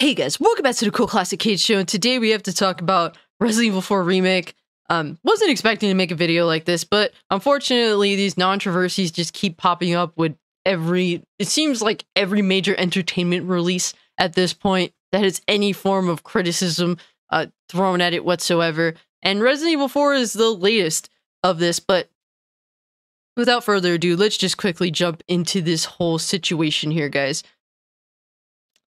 Hey guys, welcome back to the Cult Classic Cage Show, and today we have to talk about Resident Evil 4 Remake. Um, wasn't expecting to make a video like this, but unfortunately, these non-traversies just keep popping up with every. It seems like every major entertainment release at this point that has any form of criticism uh, thrown at it whatsoever. And Resident Evil 4 is the latest of this, but without further ado, let's just quickly jump into this whole situation here, guys.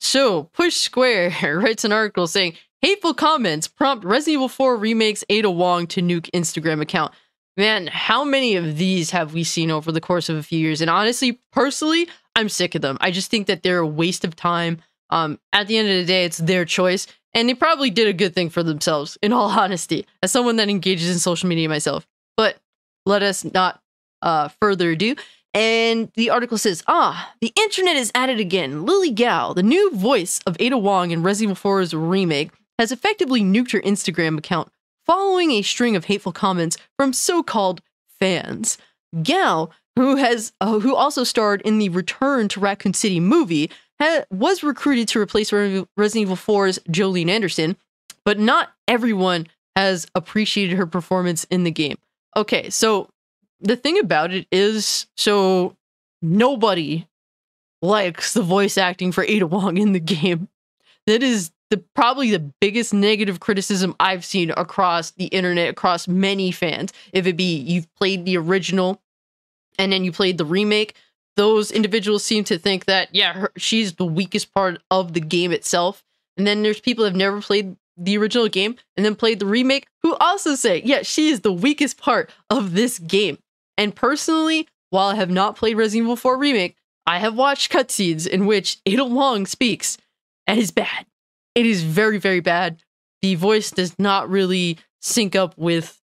So, Push Square writes an article saying, Hateful comments prompt Resident Evil 4 remakes Ada Wong to nuke Instagram account. Man, how many of these have we seen over the course of a few years? And honestly, personally, I'm sick of them. I just think that they're a waste of time. Um, at the end of the day, it's their choice, and they probably did a good thing for themselves, in all honesty, as someone that engages in social media myself. But let us not uh, further ado. And the article says, ah, the internet is at it again. Lily Gao, the new voice of Ada Wong in Resident Evil 4's remake, has effectively nuked her Instagram account following a string of hateful comments from so-called fans. Gao, who has uh, who also starred in the Return to Raccoon City movie, ha- was recruited to replace Re- Resident Evil 4's Jolene Anderson, but not everyone has appreciated her performance in the game. Okay, so the thing about it is, so nobody likes the voice acting for Ada Wong in the game. That is the probably the biggest negative criticism I've seen across the internet, across many fans. If it be you've played the original and then you played the remake, those individuals seem to think that yeah, her, she's the weakest part of the game itself. And then there's people that have never played the original game and then played the remake who also say, yeah, she is the weakest part of this game. And personally, while I have not played Resident Evil 4 Remake, I have watched cutscenes in which Ada Wong speaks, and it's bad. It is very, very bad. The voice does not really sync up with,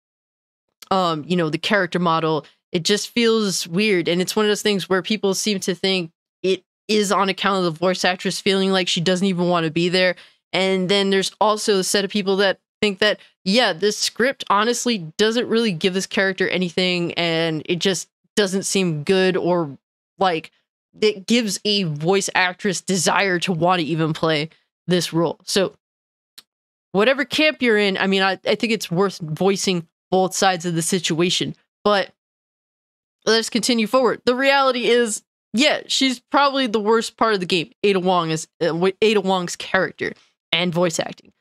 um, you know, the character model. It just feels weird, and it's one of those things where people seem to think it is on account of the voice actress feeling like she doesn't even want to be there. And then there's also a set of people that think that yeah, this script honestly doesn't really give this character anything and it just doesn't seem good or like it gives a voice actress desire to want to even play this role. So whatever camp you're in, I mean, I, I think it's worth voicing both sides of the situation. But let's continue forward. The reality is, yeah, she's probably the worst part of the game. Ada Wong is uh, Ada Wong's character and voice acting.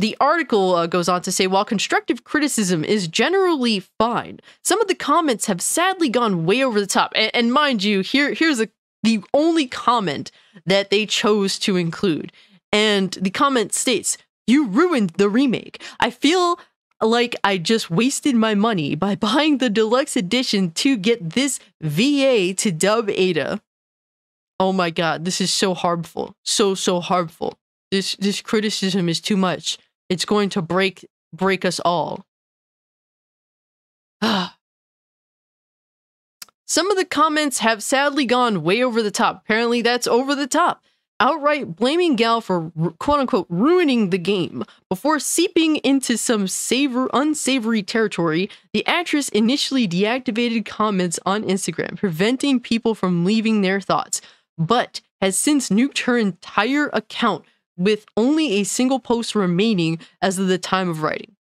The article uh, goes on to say while constructive criticism is generally fine, some of the comments have sadly gone way over the top. And, and mind you, here here's a, the only comment that they chose to include. And the comment states, You ruined the remake. I feel like I just wasted my money by buying the deluxe edition to get this VA to dub Ada. Oh my god, this is so harmful. So, so harmful. This this criticism is too much. It's going to break break us all. Some of the comments have sadly gone way over the top. Apparently, that's over the top. Outright blaming Gao for quote unquote ruining the game. Before seeping into some savor unsavory territory, the actress initially deactivated comments on Instagram, preventing people from leaving their thoughts, but has since nuked her entire account with only a single post remaining as of the time of writing.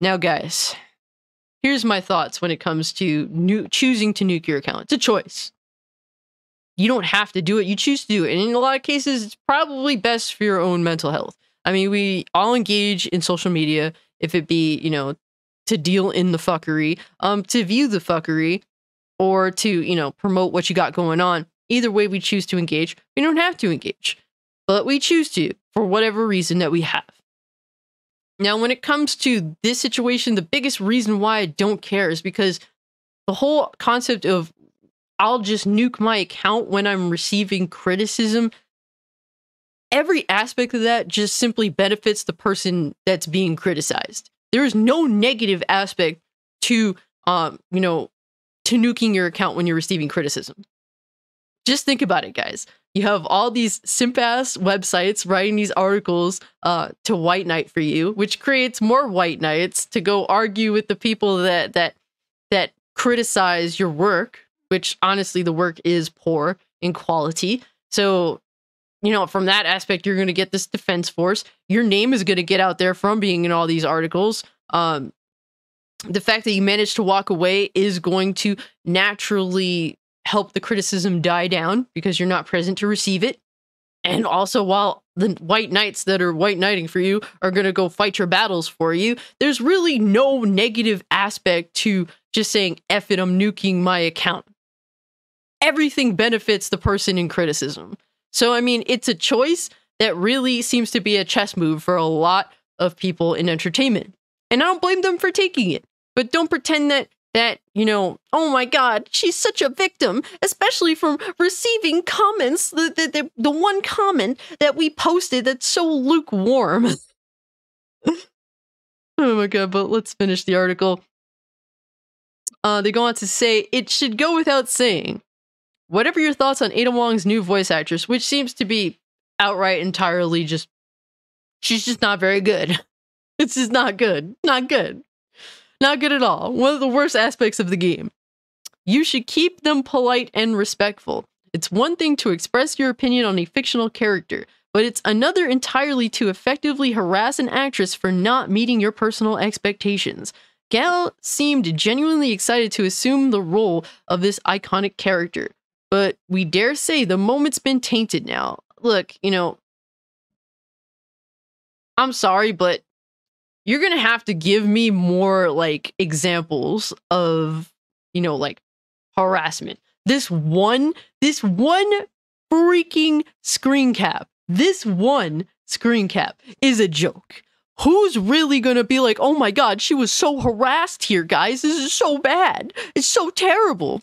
Now, guys, here's my thoughts when it comes to choosing to nuke your account. It's a choice. You don't have to do it, you choose to do it. And in a lot of cases, it's probably best for your own mental health. I mean, we all engage in social media, if it be, you know, to deal in the fuckery, um, to view the fuckery, or to, you know, promote what you got going on. Either way we choose to engage, we don't have to engage but we choose to for whatever reason that we have. Now, when it comes to this situation, the biggest reason why I don't care is because the whole concept of I'll just nuke my account when I'm receiving criticism, every aspect of that just simply benefits the person that's being criticized. There is no negative aspect to, um, you know, to nuking your account when you're receiving criticism. Just think about it, guys you have all these simp ass websites writing these articles uh, to white knight for you, which creates more white knights to go argue with the people that that that criticize your work. Which honestly, the work is poor in quality. So, you know, from that aspect, you're going to get this defense force. Your name is going to get out there from being in all these articles. Um, the fact that you managed to walk away is going to naturally help the criticism die down because you're not present to receive it. And also, while the white knights that are white knighting for you are going to go fight your battles for you, there's really no negative aspect to just saying, F it, I'm nuking my account. Everything benefits the person in criticism. So, I mean, it's a choice that really seems to be a chess move for a lot of people in entertainment. And I don't blame them for taking it. But don't pretend that that, you know, oh my god, she's such a victim, especially from receiving comments, the the, the, the one comment that we posted that's so lukewarm. oh my god, but let's finish the article. Uh, they go on to say it should go without saying. Whatever your thoughts on Ada Wong's new voice actress, which seems to be outright entirely just she's just not very good. It's just not good. Not good. Not good at all. One of the worst aspects of the game. You should keep them polite and respectful. It's one thing to express your opinion on a fictional character, but it's another entirely to effectively harass an actress for not meeting your personal expectations. Gao seemed genuinely excited to assume the role of this iconic character, but we dare say the moment's been tainted now. Look, you know, I'm sorry, but you're gonna have to give me more like examples of you know like harassment. This one this one freaking screen cap this one screen cap is a joke. Who's really gonna be like oh my god she was so harassed here guys. This is so bad. It's so terrible.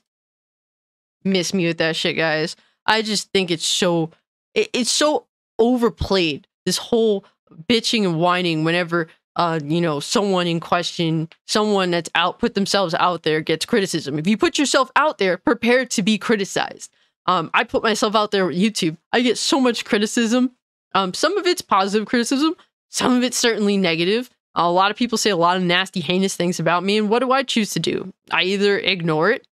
Miss me with that shit guys. I just think it's so it, it's so overplayed this whole bitching and whining whenever uh, you know, someone in question, someone that's out put themselves out there gets criticism. If you put yourself out there, prepare to be criticized. Um, I put myself out there with YouTube. I get so much criticism. Um, some of it's positive criticism, some of it's certainly negative. A lot of people say a lot of nasty, heinous things about me, and what do I choose to do? I either ignore it,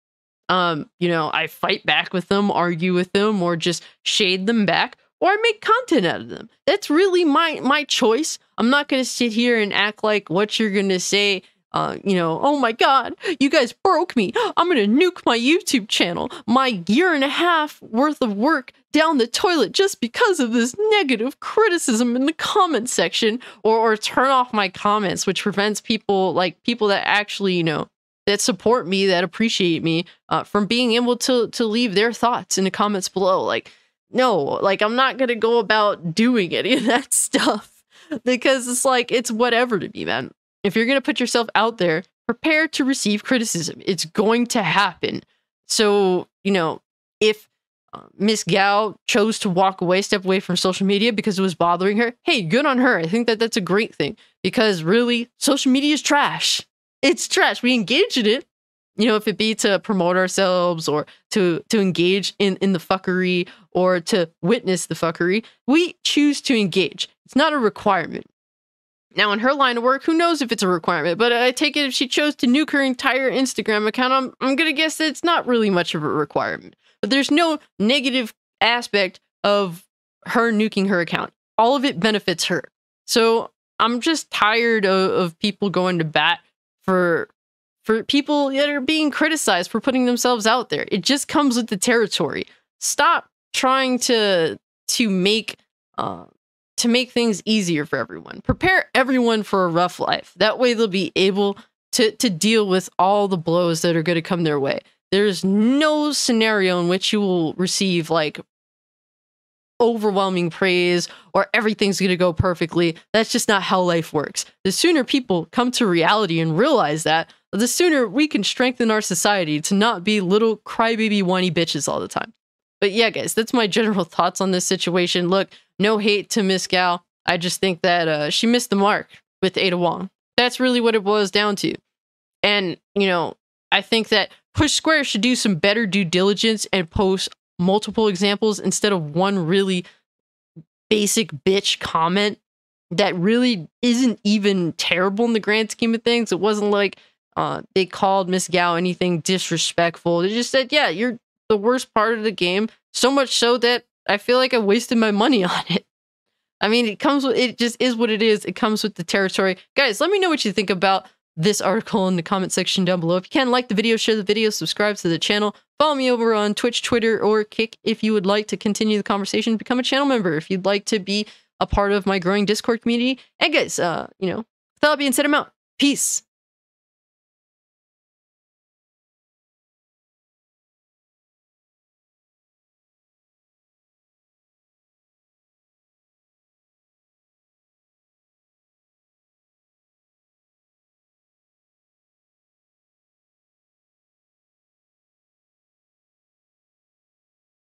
um, you know, I fight back with them, argue with them, or just shade them back, or I make content out of them. That's really my my choice. I'm not gonna sit here and act like what you're gonna say. Uh, you know, oh my god, you guys broke me. I'm gonna nuke my YouTube channel, my year and a half worth of work down the toilet just because of this negative criticism in the comment section, or or turn off my comments, which prevents people like people that actually, you know, that support me, that appreciate me, uh, from being able to to leave their thoughts in the comments below. Like no, like I'm not gonna go about doing any of that stuff because it's like it's whatever to me, man. If you're gonna put yourself out there, prepare to receive criticism. It's going to happen. So, you know, if uh, Miss Gao chose to walk away, step away from social media because it was bothering her, hey, good on her. I think that that's a great thing because really, social media is trash. It's trash. We engage in it, you know if it be to promote ourselves or to to engage in in the fuckery or to witness the fuckery we choose to engage. It's not a requirement. Now in her line of work who knows if it's a requirement but i take it if she chose to nuke her entire instagram account i'm, I'm gonna guess that it's not really much of a requirement. But there's no negative aspect of her nuking her account. All of it benefits her. So i'm just tired of, of people going to bat for for people that are being criticized for putting themselves out there. It just comes with the territory. Stop trying to to make uh, to make things easier for everyone. Prepare everyone for a rough life. That way they'll be able to to deal with all the blows that are going to come their way. There's no scenario in which you will receive like overwhelming praise or everything's going to go perfectly. That's just not how life works. The sooner people come to reality and realize that, the sooner we can strengthen our society to not be little crybaby whiny bitches all the time. But yeah, guys, that's my general thoughts on this situation. Look, no hate to Miss Gao. I just think that uh, she missed the mark with Ada Wong. That's really what it boils down to. And, you know, I think that Push Square should do some better due diligence and post multiple examples instead of one really basic bitch comment that really isn't even terrible in the grand scheme of things. It wasn't like uh, they called Miss Gao anything disrespectful. They just said, yeah, you're the worst part of the game. So much so that I feel like I wasted my money on it. I mean, it comes with it just is what it is. It comes with the territory. Guys, let me know what you think about this article in the comment section down below. If you can, like the video, share the video, subscribe to the channel, follow me over on Twitch, Twitter, or Kick if you would like to continue the conversation. Become a channel member if you'd like to be a part of my growing Discord community. And guys, uh, you know, with that being said, I'm out. Peace.